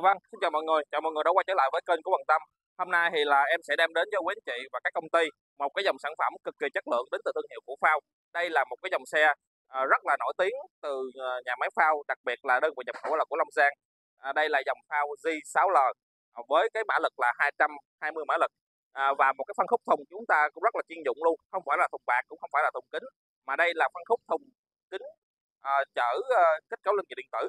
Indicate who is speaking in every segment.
Speaker 1: Dạ vâng, xin chào mọi người, chào mọi người đã quay trở lại với kênh của Bằng Tâm. Hôm nay thì là em sẽ đem đến cho quý anh chị và các công ty một cái dòng sản phẩm cực kỳ chất lượng đến từ thương hiệu của Phao. Đây là một cái dòng xe à, rất là nổi tiếng từ à, nhà máy Phao, đặc biệt là đơn vị nhập khẩu là của Long Giang. À, đây là dòng Phao G6L với cái mã lực là 220 mã lực à, và một cái phân khúc thùng chúng ta cũng rất là chuyên dụng luôn, không phải là thùng bạc cũng không phải là thùng kính mà đây là phân khúc thùng kính chở kết cấu linh kiện điện tử.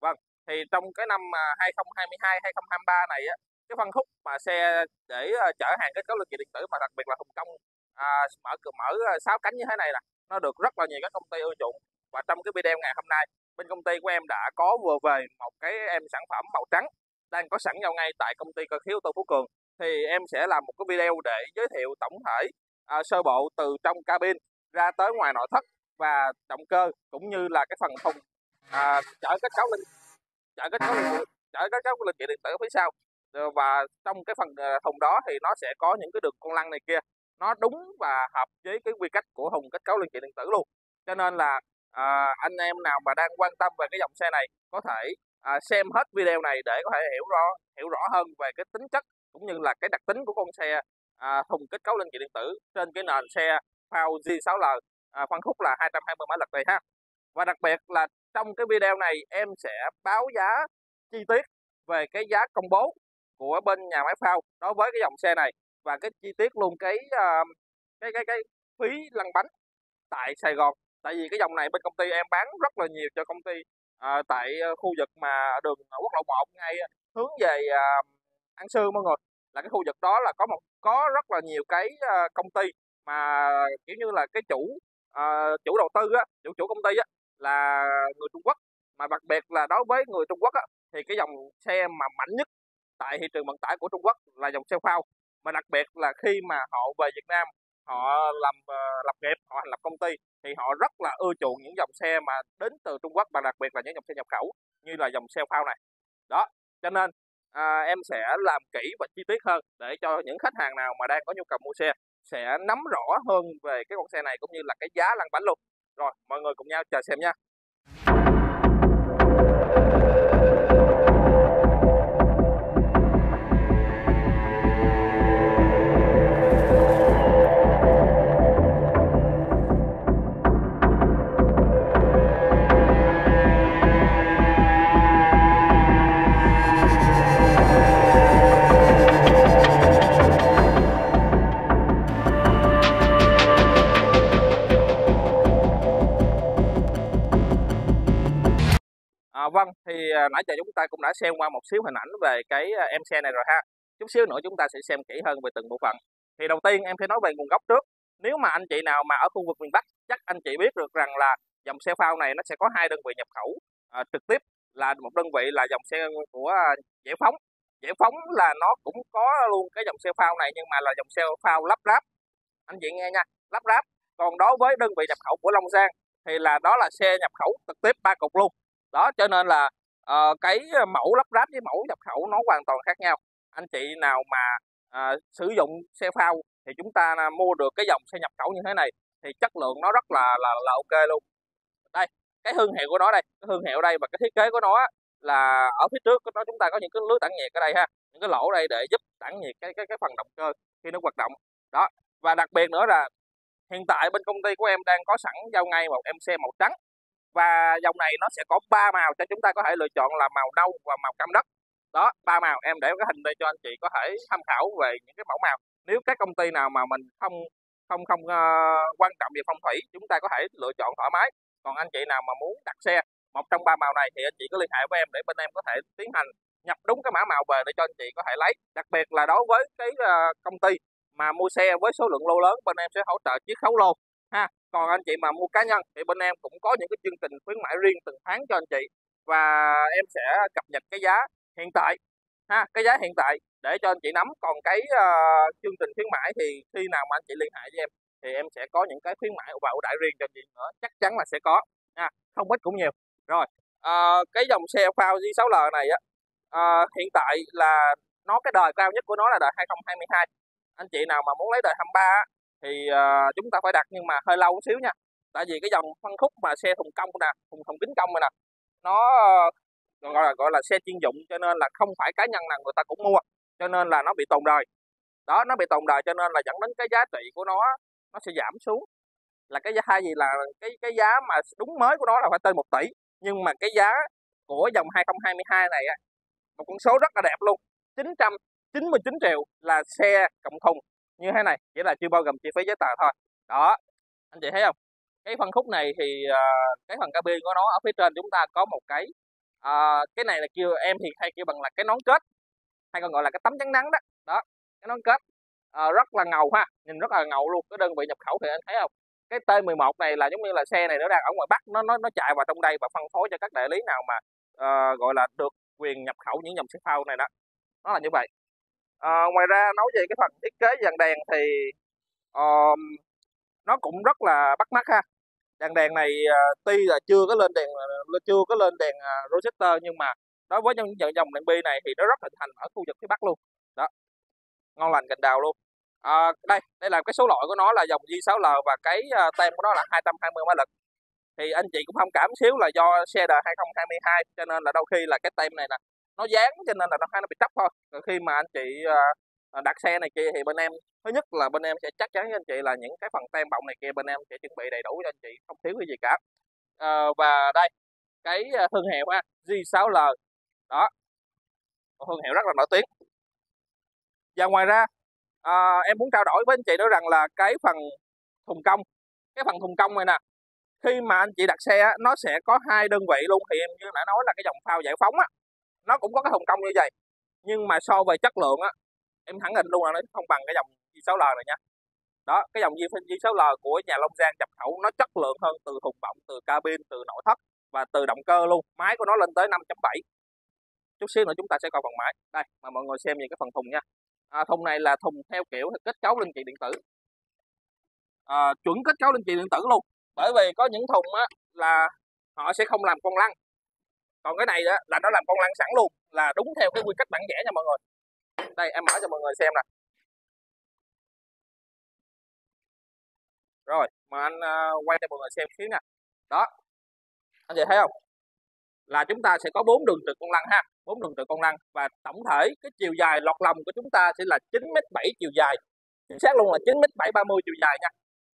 Speaker 1: Vâng, thì trong cái năm 2022 2023 này á cái phân khúc mà xe để ờ, chở hàng kết cấu linh kiện điện tử mà đặc biệt là thùng công à, mở cửa mở ờ, sáu cánh như thế này nè nó được rất là nhiều các công ty ưa chuộng. Và trong cái video ngày hôm nay bên công ty của em đã có vừa về một cái em sản phẩm màu trắng đang có sẵn nhau ngay tại công ty cơ khí ô tô Phú Cường. Thì em sẽ làm một cái video để giới thiệu tổng thể à, sơ bộ từ trong cabin ra tới ngoài nội thất và động cơ cũng như là cái phần thùng à, chở kết cấu linh chở kết cấu chở kết cấu linh kiện điện tử phía sau ờ, và trong cái phần ờ, thùng đó thì nó sẽ có những cái đường con lăn này kia. Nó đúng và hợp với cái quy cách của thùng kết cấu linh kiện điện tử luôn. Cho nên là à, anh em nào mà đang quan tâm về cái dòng xe này có thể à, xem hết video này để có thể hiểu rõ hiểu rõ hơn về cái tính chất cũng như là cái đặc tính của con xe à, thùng kết cấu linh kiện điện tử trên cái nền xe Fao G6L à, phân khúc là 220 mã lực này ha. Và đặc biệt là trong cái video này em sẽ báo giá chi tiết về cái giá công bố của bên nhà máy phao đối với cái dòng xe này và cái chi tiết luôn cái uh, cái cái cái phí lăn bánh tại Sài Gòn. Tại vì cái dòng này bên công ty em bán rất là nhiều cho công ty uh, tại ờ, khu vực mà đường quốc lộ 1 ngay hướng về uh, An Sương mọi người. Là cái khu vực đó là có một có rất là nhiều cái uh, công ty mà kiểu như là cái chủ uh, chủ đầu tư á chủ chủ công ty á là người Trung Quốc. Mà đặc biệt là đối với người Trung Quốc á, thì cái dòng xe mà mạnh nhất tại thị trường vận tải của Trung Quốc là dòng xe phao mà đặc biệt là khi mà họ về Việt Nam họ làm uh, lập nghiệp họ thành lập công ty thì họ rất là ưa chuộng những dòng xe mà đến từ Trung Quốc và đặc biệt là những dòng xe nhập khẩu như là dòng xe phao này. Đó cho nên à, em sẽ làm kỹ và chi tiết hơn để cho những khách hàng nào mà đang có nhu cầu mua xe sẽ nắm rõ hơn về cái con xe này cũng như là cái giá lăn bánh luôn rồi, mọi người cùng nhau chờ xem nha. À, vâng, thì à, nãy giờ chúng ta cũng đã xem qua một xíu hình ảnh về cái à, em xe này rồi ha. Chút xíu nữa chúng ta sẽ xem kỹ hơn về từng bộ phận. Thì đầu tiên em sẽ nói về nguồn gốc trước. Nếu mà anh chị nào mà ở khu vực miền Bắc chắc anh chị biết được rằng là dòng xe phao này nó sẽ có hai đơn vị nhập khẩu à, trực tiếp là một đơn vị là dòng xe của à, giải phóng giải phóng là nó cũng có luôn cái dòng xe phao này nhưng mà là dòng xe phao lắp ráp anh chị nghe nha lắp ráp còn đối với đơn vị nhập khẩu của Long Giang thì là đó là xe nhập khẩu trực tiếp ba cục luôn đó cho nên là uh, cái ờ, mẫu lắp ráp với mẫu nhập khẩu nó hoàn toàn khác nhau. Anh chị nào mà uh, sử dụng xe phao thì chúng ta à, mua được cái dòng xe nhập khẩu như thế này thì chất lượng nó rất là là là ok luôn. Đây cái thương hiệu của nó đây cái thương hiệu đây và cái thiết kế của nó là ở phía trước của nó chúng ta có những cái lưới tản nhiệt ở đây ha những cái lỗ đây để giúp tản nhiệt cái cái cái phần động cơ khi nó hoạt động. Đó và đặc biệt nữa là hiện tại bên công ty của em đang có sẵn giao ngay một em xe màu trắng và dòng này nó sẽ có ba màu cho chúng ta có thể lựa chọn là màu nâu và màu cam đất. Đó ba màu. Em để cái hình đây cho anh chị có thể tham khảo về những cái mẫu màu. Nếu các công ty nào mà mình không không không uh, quan trọng về phong thủy chúng ta có thể lựa chọn thoải mái. Còn anh chị nào mà muốn đặt xe một trong ba màu này thì anh chị có liên hệ với em để bên em có thể tiến hành nhập đúng cái mã màu về để cho anh chị có thể lấy. Đặc biệt là đối với cái uh, công ty mà mua xe với số lượng lô lớn bên em sẽ hỗ trợ chiết khấu lô ha còn anh chị mà mua cá nhân thì bên em cũng có những cái chương trình khuyến mãi riêng từng tháng cho anh chị. Và em sẽ cập nhật cái giá hiện tại ha cái giá hiện tại để cho anh chị nắm. Còn cái uh, chương trình khuyến mãi thì khi nào mà anh chị liên hệ với em thì em sẽ có những cái khuyến mãi và ưu đãi riêng cho anh chị nữa chắc chắn là sẽ có ha không ít cũng nhiều. Rồi uh, cái dòng xe phao G6L này á uh, hiện tại là nó cái đời cao nhất của nó là đời 2022 anh chị nào mà muốn lấy đời 23 thì uh, chúng ta phải đặt nhưng mà hơi lâu một xíu nha. Tại vì cái dòng phân khúc mà xe thùng công nè thùng thùng kính công nè nó ờ, gọi là gọi là xe chuyên dụng cho nên là không phải cá nhân nào người ta cũng mua cho nên là nó bị tồn đời đó nó bị tồn đời cho nên là dẫn đến cái giá trị của nó nó sẽ giảm xuống. Là cái giá gì là cái cái giá mà đúng mới của nó là phải tới 1 tỷ nhưng mà cái giá của dòng 2022 này á một con số rất là đẹp luôn. 999 triệu là xe cộng thùng như thế này chỉ là chưa bao gồm chi phí giấy tờ thôi. Đó anh chị thấy không? Cái phân khúc này thì uh, cái phần cabin của nó ở phía trên chúng ta có một cái uh, cái này là kêu em thì hay kêu bằng là cái nón kết hay còn gọi là cái tấm chắn nắng đó. Đó cái nón kết uh, rất là ngầu ha nhìn rất là ngầu luôn cái đơn vị nhập khẩu thì anh thấy không? Cái T11 này là giống như là xe này nó đang ở ngoài Bắc nó nó nó chạy vào trong đây và phân phối cho các đại lý nào mà uh, gọi là được quyền nhập khẩu những dòng xe phao này đó. Nó là như vậy à, ngoài ra nói về cái phần thiết kế dàn đèn thì uh, nó cũng rất là bắt mắt ha. Dàn đèn này uh, tuy là chưa có lên đèn ờ, chưa có lên đèn uh, Rosetta nhưng mà đối với những dòng đèn bi này thì nó rất hình thành ở khu vực phía bắc luôn. Đó. Ngon lành cành đào luôn. À, đây đây là cái số loại của nó là dòng J6L và cái uh, tem của nó là 220 mã lực. Thì anh chị cũng thông cảm xíu là do xe đời 2022 cho nên là đôi khi là cái tem này nè nó dán cho nên là nó hay nó bị tróc thôi. Rồi khi mà anh chị uh, đặt xe này kia thì bên em thứ nhất là bên em sẽ chắc chắn với anh chị là những cái phần tem bọng này kia bên em sẽ chuẩn bị đầy đủ cho anh chị không thiếu cái gì cả. Uh, và đây cái à, thương hiệu ha G6L đó. Một thương hiệu rất là nổi tiếng. Và ngoài ra à, em muốn trao đổi với anh chị đó rằng là cái phần thùng công cái phần thùng công này nè khi mà anh chị đặt xe nó sẽ có hai đơn vị luôn. Thì em như đã nói là cái dòng phao giải phóng á nó cũng có cái thùng công như vậy. Nhưng mà so về chất lượng á em thẳng định luôn là nó không bằng cái dòng G6L này nha. Đó cái dòng G6L của nhà Long Giang nhập khẩu nó chất lượng hơn từ thùng bọng từ cabin từ nội thất và từ động cơ luôn. Máy của nó lên tới 5.7 chút xíu nữa chúng ta sẽ coi phần máy. Đây mà mọi người xem về cái phần thùng nha. À, thùng này là thùng theo kiểu kết cấu linh kiện điện tử. À, chuẩn kết cấu linh kiện điện tử luôn. Bởi vì có những thùng á là họ sẽ không làm con lăn còn cái này á là nó làm con lăn sẵn luôn là đúng theo cái quy cách bản vẽ nha mọi người. Đây em mở cho mọi người xem nè. Rồi mà anh uh, quay cho mọi người xem xíu nè đó. Anh chị thấy không? Là chúng ta sẽ có bốn đường trượt con lăn ha bốn đường trượt con lăn. Và tổng thể cái chiều dài lọt lòng của chúng ta sẽ là 9 m 7 chiều dài. Chính xác luôn là 9 m 7 30 chiều dài nha.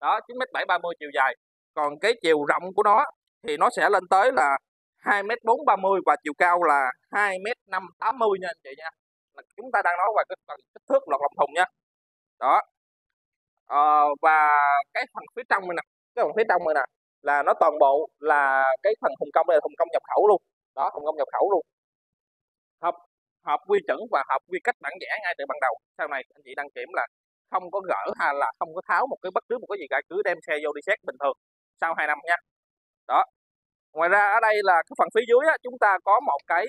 Speaker 1: Đó 9 m 7 30 chiều dài. Còn cái chiều rộng của nó thì nó sẽ lên tới là 2 m 4 30 và chiều cao là 2 m 5 80 nha anh chị nha. Là chúng ta đang nói về cái phần kích thước lọt lòng thùng nha. Đó. À, và cái phần phía trong này nè cái phần phía trong này nè là nó toàn bộ là cái phần thùng công này là thùng công nhập khẩu luôn. Đó thùng công nhập khẩu luôn. Hợp hợp quy chuẩn và hợp quy cách bản vẽ ngay từ ban đầu. Sau này anh chị đăng kiểm là không có gỡ hay là không có tháo một cái bất cứ một cái gì cả cứ đem xe vô đi xét bình thường sau 2 năm nha. Đó ngoài ra ở đây là cái phần phía dưới á, chúng ta có một cái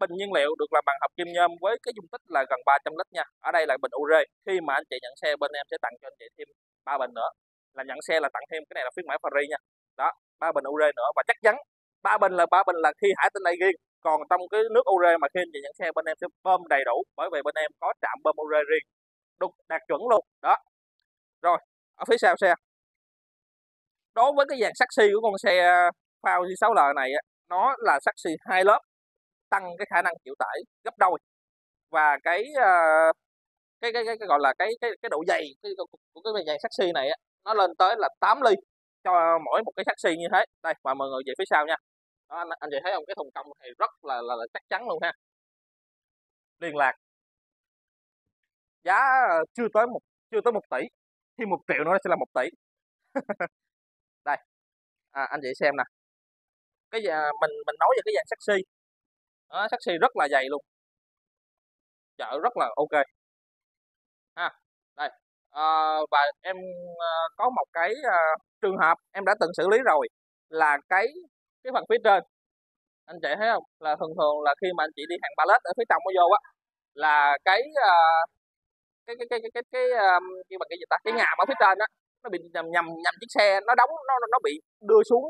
Speaker 1: bình nhiên liệu được làm bằng hợp kim nhôm với cái dung tích là gần 300 lít nha. Ở đây là bình ure. Khi mà anh chị nhận xe bên em sẽ tặng cho anh chị thêm ba bình nữa. Là nhận xe là tặng thêm cái này là khuyến mãi free nha. Đó ba bình ure nữa và chắc chắn ba bình là ba bình là khi hải tinh đây riêng còn trong cái nước ure mà khi anh chị nhận xe bên em sẽ bơm đầy đủ bởi vì bên em có trạm bơm ure riêng. Đúng đạt chuẩn luôn. Đó. Rồi ở phía sau xe. Đối với cái dàn saxi của con xe phao G6L này nó là saxi hai lớp tăng cái khả năng chịu tải gấp đôi. Và cái ờ, cái, cái, cái, cái gọi là cái cái cái độ dày cái, của cái dàn saxi này nó lên tới là 8 ly cho mỗi một cái saxi như thế. Đây và mọi người về phía sau nha. Đó, anh, anh chị thấy không? Cái thùng cong thì rất là, là, là chắc chắn luôn ha. Liên lạc. Giá ờ, chưa tới một chưa tới một tỷ. Thì một triệu nữa sẽ là một tỷ. Đây. À, anh chị xem nè cái mình mình nói về cái dàn sexy. Đó, sexy rất là dày luôn. Chợ rất là ok. Ha đây. À, và em à, có một cái à, trường hợp em đã từng xử lý rồi là cái cái phần phía trên. Anh chị thấy không? Là thường thường là khi mà anh chị đi hàng pallet ở phía trong nó vô á là cái uh, cái cái cái cái cái cái um, cái bằng cái gì ta? Cái ngàm ở phía trên á nó bị nhầm nhầm nhầm chiếc xe nó đóng nó nó bị đưa xuống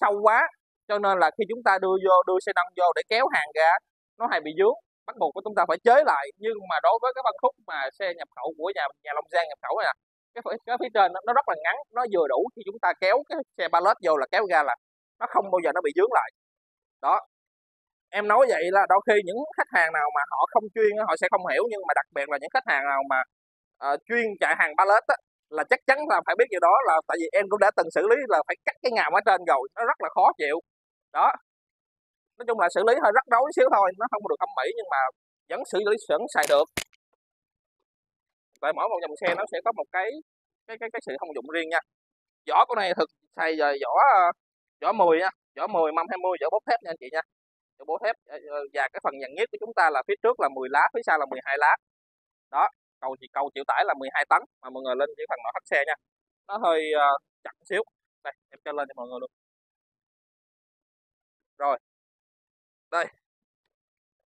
Speaker 1: sâu quá cho nên là khi chúng ta đưa vô đưa xe nâng vô để kéo hàng ra nó hay bị dướng bắt buộc của chúng ta phải chế lại. Nhưng mà đối với cái phân khúc mà xe nhập khẩu của nhà nhà Long Giang nhập khẩu này nè cái, cái phía trên nó, nó rất là ngắn. Nó vừa đủ khi chúng ta kéo cái xe pallet vô là kéo ra là nó không bao giờ nó bị dướng lại. Đó. Em nói vậy là đôi khi những khách hàng nào mà họ không chuyên họ sẽ không hiểu. Nhưng mà đặc biệt là những khách hàng nào mà uh, chuyên chạy hàng pallet á, là chắc chắn là phải biết điều đó là tại vì em cũng đã từng xử lý là phải cắt cái ngàm ở trên rồi. Nó rất là khó chịu đó. Nói chung là xử lý hơi rắc rối xíu thôi nó không được thẩm mỹ nhưng mà vẫn xử lý vẫn xài được. Tại mỗi một dòng xe nó sẽ có một cái cái cái cái sự thông dụng riêng nha. Vỏ con này thực xài giờ vỏ ờ, vỏ 10 nha vỏ 10 mâm 20 vỏ bốt thép nha anh chị nha. Vỏ bốt thép ờ, ờ, và cái phần nhận nhất của chúng ta là phía trước là 10 lá phía sau là 12 lá. Đó cầu thì cầu chịu tải là 12 tấn mà mọi người lên cái phần nội thất xe nha. Nó hơi uh, chặt xíu. Đây em cho lên cho mọi người luôn rồi. Đây.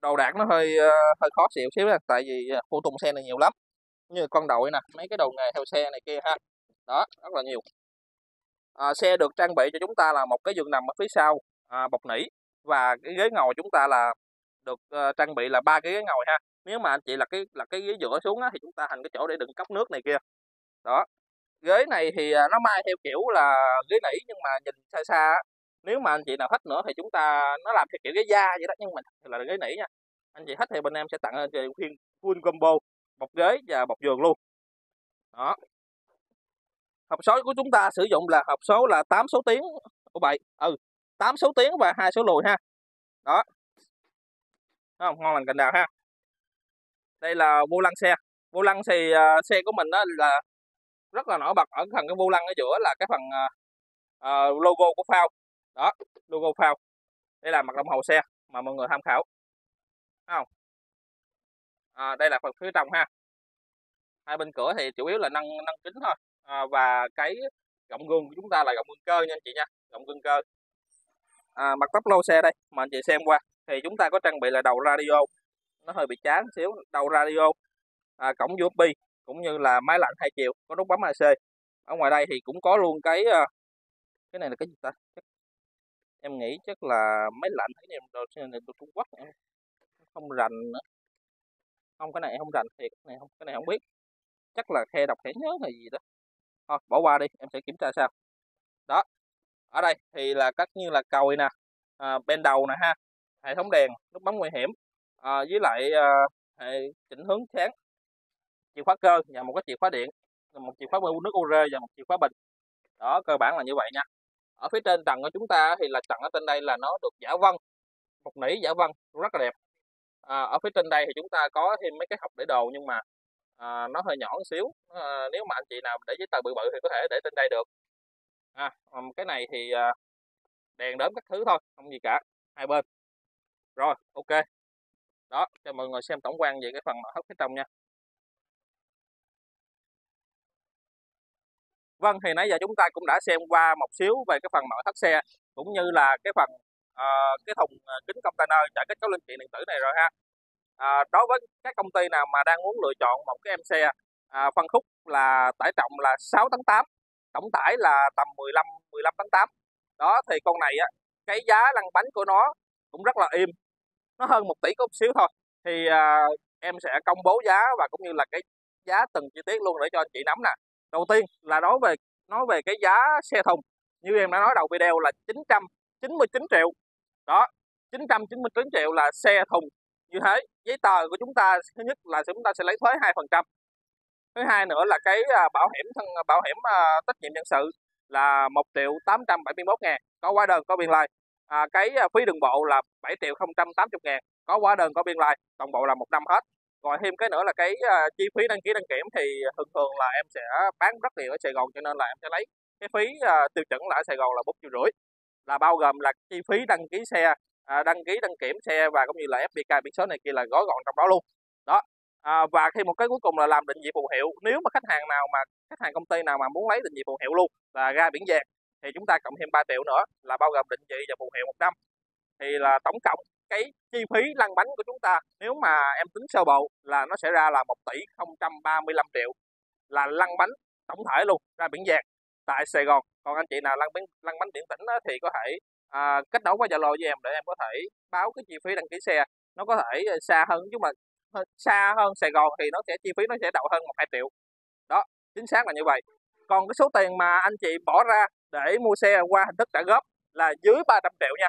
Speaker 1: Đầu đạn nó hơi uh, hơi khó xịu xíu nha tại vì ờ, phụ tùng xe này nhiều lắm. Như con đội nè mấy cái đầu nghề theo xe này kia ha. Đó rất là nhiều. À, xe được trang bị cho chúng ta là một cái giường nằm ở phía sau à, bọc nỉ. Và cái ghế ngồi chúng ta là được uh, trang bị là ba cái ghế ngồi ha. Nếu mà anh chị là cái là cái ghế dựa xuống á, thì chúng ta thành cái chỗ để đựng cốc nước này kia. Đó. Ghế này thì à, nó mai theo kiểu là ghế nỉ nhưng mà nhìn xa xa nếu mà anh chị nào thích nữa thì chúng ta nó làm theo kiểu ghế da vậy đó nhưng mà là ghế nỉ nha. Anh chị thích thì bên em sẽ tặng anh chị khuyên full combo bọc ghế và bọc giường luôn. Đó. Hộp số của chúng ta sử dụng là hộp số là 8 số tiếng của vậy ừ 8 số tiếng và hai số lùi ha. Đó. Không? Ngon lành cành đào ha. Đây là vô lăng xe. Vô lăng thì uh, xe của mình đó là rất là nổi bật. Ở phần cái vô lăng ở giữa là cái phần uh, logo của phao đó logo phao. Đây là mặt đồng hồ xe mà mọi người tham khảo. Không? À, đây là phần phía trong ha. Hai bên cửa thì chủ yếu là nâng nâng kính thôi. À, và cái gọng gương của chúng ta là gọng gương cơ nha anh chị nha gọng gương cơ. À, mặt tóc lô xe đây mà anh chị xem qua thì chúng ta có trang bị là đầu radio. Nó hơi bị chán xíu đầu radio à, cổng USB cũng như là máy lạnh hai chiều có nút bấm AC ở ngoài đây thì cũng có luôn cái à, cái này là cái gì ta? Em nghĩ chắc là máy lạnh thấy em đồ đồ Trung Quốc em không rành nữa. Không cái này không rành thiệt cái này không cái này không biết. Chắc là khe đọc thẻ nhớ hay gì đó. Thôi bỏ qua đi em sẽ kiểm tra sao đó ở đây thì là các như là còi nè à, bên đầu nè ha hệ thống đèn nút bấm nguy hiểm à, với lại à, hệ chỉnh hướng sáng chìa khóa cơ và một cái chìa khóa điện một chìa khóa nước ure và một chìa khóa bình. Đó cơ bản là như vậy nha ở phía trên tầng của chúng ta thì là tầng ở trên đây là nó được giả vân một nỉ giả vân rất là đẹp. À, ở phía trên đây thì chúng ta có thêm mấy cái hộp để đồ nhưng mà à, nó hơi nhỏ một xíu. À, nếu mà anh chị nào để giấy tờ bự bự thì có thể để trên đây được. À, cái này thì à, đèn đếm các thứ thôi không gì cả hai bên. Rồi ok. Đó cho mọi người xem tổng quan về cái phần nội thất phía trong nha. Vâng thì nãy giờ chúng ta cũng đã xem qua một xíu về cái phần nội thất xe cũng như là cái phần uh, cái thùng ờ, kính container chạy kết cấu linh kiện điện tử này rồi ha. À, đối với các công ty nào mà đang muốn lựa chọn một cái em xe à, phân khúc là tải trọng là 6 tấn 8 tổng tải là tầm 15 15 tấn 8 đó thì con này á cái giá lăn bánh của nó cũng rất là im nó hơn một tỷ có một xíu thôi. Thì à, em sẽ công bố giá và cũng như là cái giá từng chi tiết luôn để cho anh chị nắm nè đầu tiên là nói về nói về cái giá xe thùng. Như em đã nói đầu video là 999 triệu. Đó 999 triệu là xe thùng. Như thế giấy tờ của chúng ta thứ nhất là chúng ta sẽ lấy thuế hai phần trăm. Thứ hai nữa là cái à, bảo hiểm thân à, bảo hiểm uh, trách nhiệm nhân sự là 1 triệu 871 ngàn. Có hóa đơn có biên lai. À, cái phí đường bộ là 7 triệu 080 ngàn. Có hóa đơn có biên lai. Toàn bộ là một năm hết ngoài thêm cái nữa là cái uh, chi phí đăng ký đăng kiểm thì thường thường là em sẽ bán rất nhiều ở Sài Gòn cho nên là em sẽ lấy cái phí uh, tiêu chuẩn là ở Sài Gòn là bốn triệu rưỡi. Là bao gồm là chi phí đăng ký xe uh, đăng ký đăng kiểm xe và cũng như là FPK biển số này kia là gói gọn trong đó luôn. Đó à, và khi một cái cuối cùng là làm định vị phù hiệu nếu mà khách hàng nào mà khách hàng công ty nào mà muốn lấy định vị phù hiệu luôn là ra biển vàng thì chúng ta cộng thêm 3 triệu nữa là bao gồm định vị và phù hiệu một năm. Thì là tổng cộng cái chi phí lăn bánh của chúng ta. Nếu mà em tính sơ bộ là nó sẽ ra là 1 tỷ 035 triệu là lăn bánh tổng thể luôn ra biển vàng tại Sài Gòn. Còn anh chị nào lăn bánh lăn bánh điện tỉnh thì có thể à, kết nối qua Zalo với em để em có thể báo cái chi phí đăng ký xe. Nó có thể ờ, xa hơn chứ mà ờ, xa hơn Sài Gòn thì nó sẽ chi phí nó sẽ đậu hơn một hai triệu. Đó chính xác là như vậy. Còn cái số tiền mà anh chị bỏ ra để mua xe qua hình thức trả góp là dưới 300 triệu nha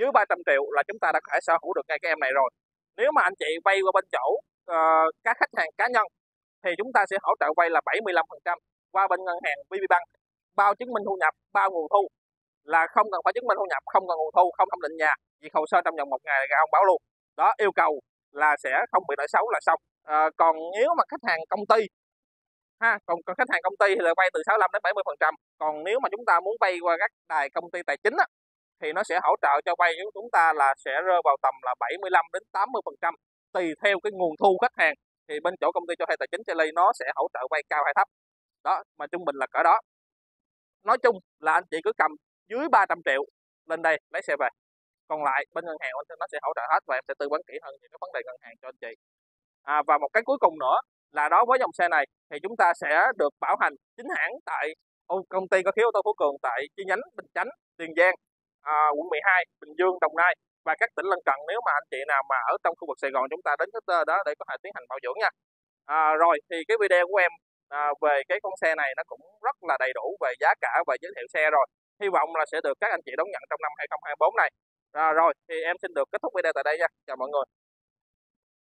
Speaker 1: dưới 300 triệu là chúng ta đã có thể sở hữu được ngay cái em này rồi. Nếu mà anh chị vay qua bên chỗ uh, các khách hàng cá nhân thì chúng ta sẽ hỗ trợ vay là 75% qua bên ngân hàng VPBank bao chứng minh thu nhập bao nguồn thu. Là không cần phải chứng minh thu nhập không cần nguồn thu không thẩm định nhà. Việc hồ sơ trong vòng một ngày ra ông báo luôn. Đó yêu cầu là sẽ không bị nợ xấu là xong. À, còn nếu mà khách hàng công ty ha còn, còn khách hàng công ty thì là vay từ 65 đến 70 phần trăm. Còn nếu mà chúng ta muốn vay qua các đài công ty tài chính á, thì nó sẽ hỗ trợ cho vay của chúng ta là sẽ rơi vào tầm là 75 đến 80 phần trăm tùy theo cái nguồn thu khách hàng. Thì bên chỗ công ty cho thuê tài chính Chile nó sẽ hỗ trợ vay cao hay thấp. Đó mà trung bình là cỡ đó. Nói chung là anh chị cứ cầm dưới 300 triệu lên đây lấy xe về. Còn lại bên ngân hàng anh nó sẽ hỗ trợ hết và em sẽ tư vấn kỹ hơn những cái vấn đề ngân hàng cho anh chị. À, và một cái cuối cùng nữa là đó với dòng xe này thì chúng ta sẽ được bảo hành chính hãng tại công ty có khí ô tô Phú Cường tại chi nhánh Bình Chánh, Tiền Giang, à, quận 12, Bình Dương, Đồng Nai và các tỉnh lân cận nếu mà anh chị nào mà ở trong khu vực Sài Gòn chúng ta đến cái đó để có thể tiến hành bảo dưỡng nha. À, rồi thì cái video của em à, về cái con xe này nó cũng rất là đầy đủ về giá cả và giới thiệu xe rồi. Hy vọng là sẽ được các anh chị đón nhận trong năm 2024 này. À, rồi thì em xin được kết thúc video tại đây nha. Chào mọi người.